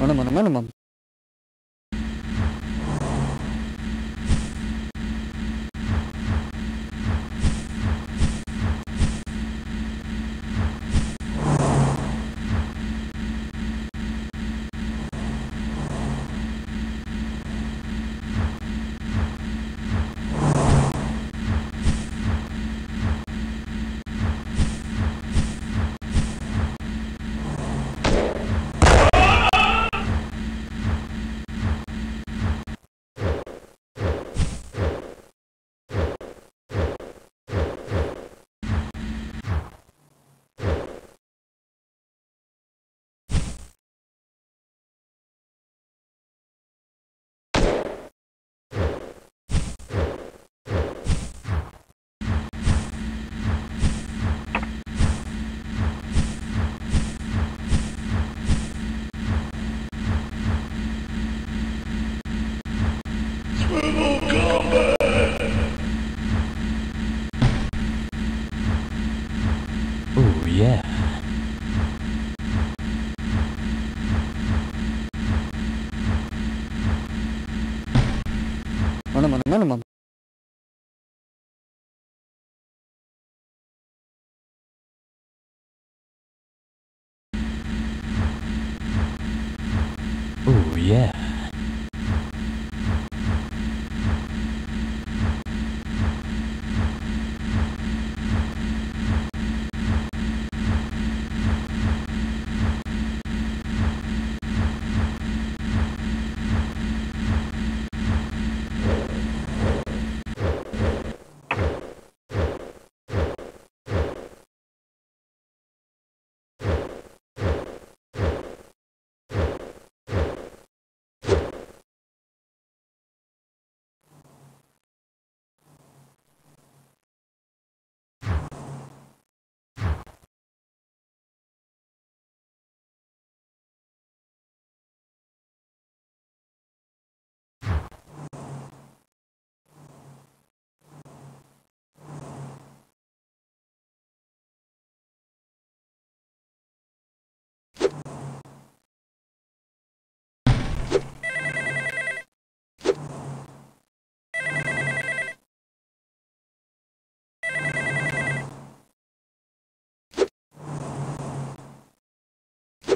మనం మనం మనం yeah.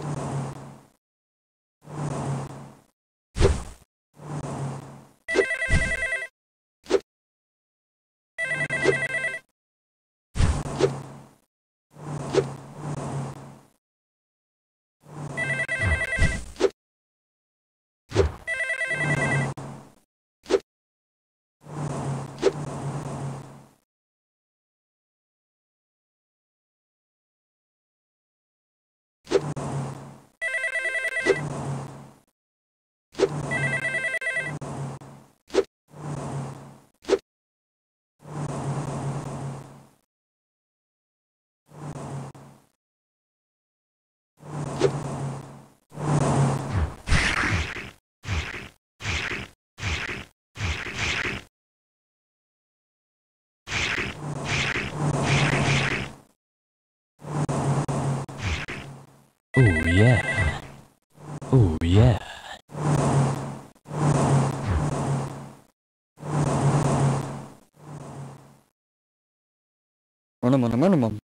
Mana Oh, yeah. Oh, yeah. Oh, yeah.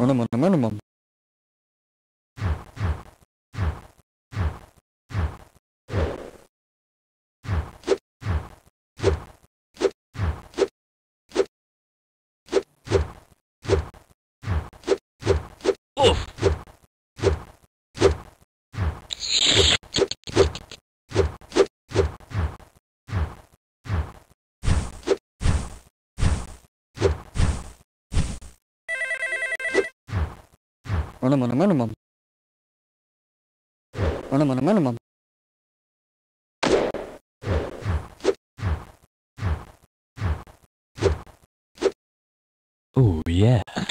我那么那么那么。minimum minimum minimum minimum Oh yeah.